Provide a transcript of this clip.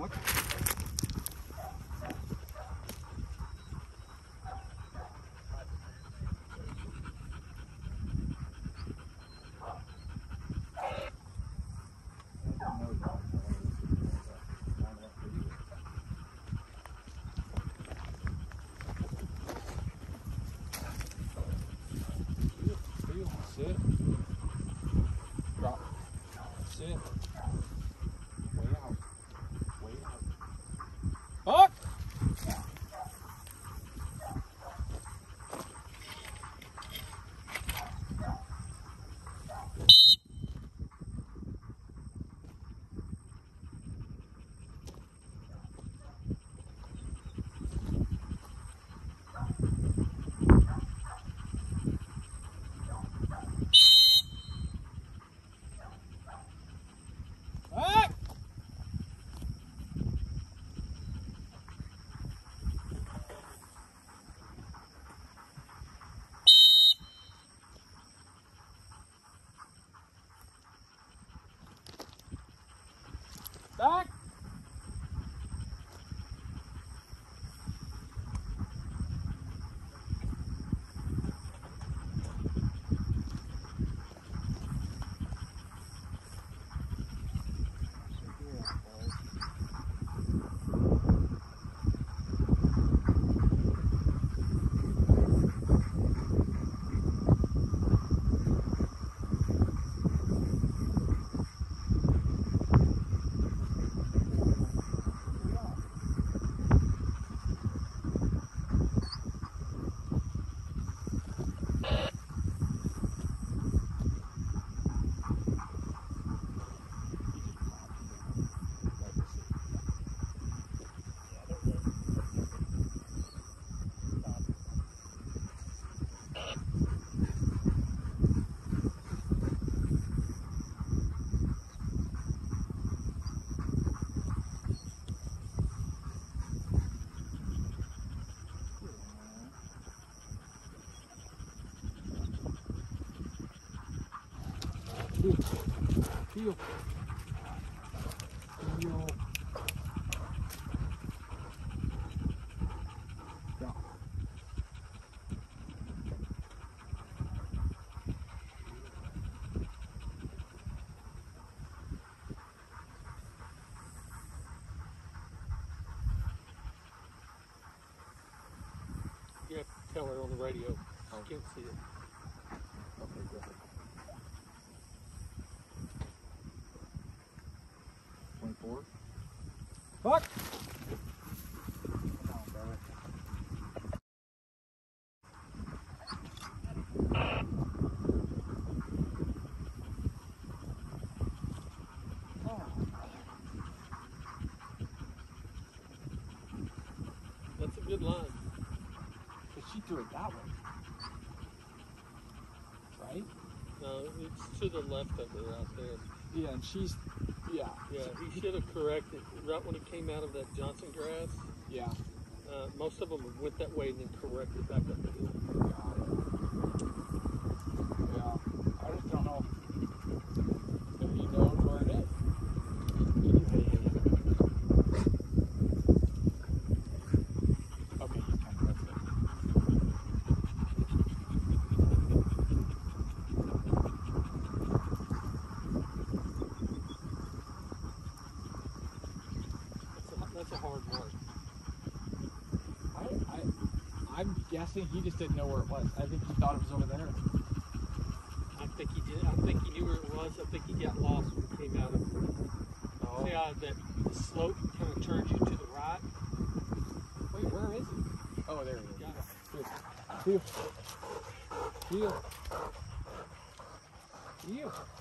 quá Yeah. Feel. Feel. You have to tell her on the radio. She can't see it. Buck! Come on, brother. That's a good line. But she threw it that way. Right? No, it's to the left of her out there. Yeah, and she's, yeah, Yeah, he should have corrected right when he came out of that Johnson grass. yeah. Uh, most of them went that way and then corrected back up the hill. Yeah. I just don't know if he knows where it is. Okay, he's coming. That's good. That's a, hard. I, I, I'm guessing he just didn't know where it was. I think he thought it was over there. I think he did. I think he knew where it was. I think he got lost when he came out of. Oh. See how that slope kind of turns you to the right? Wait, where is he? Oh, there he is. Here. Here. Good. Feel. Feel. Feel.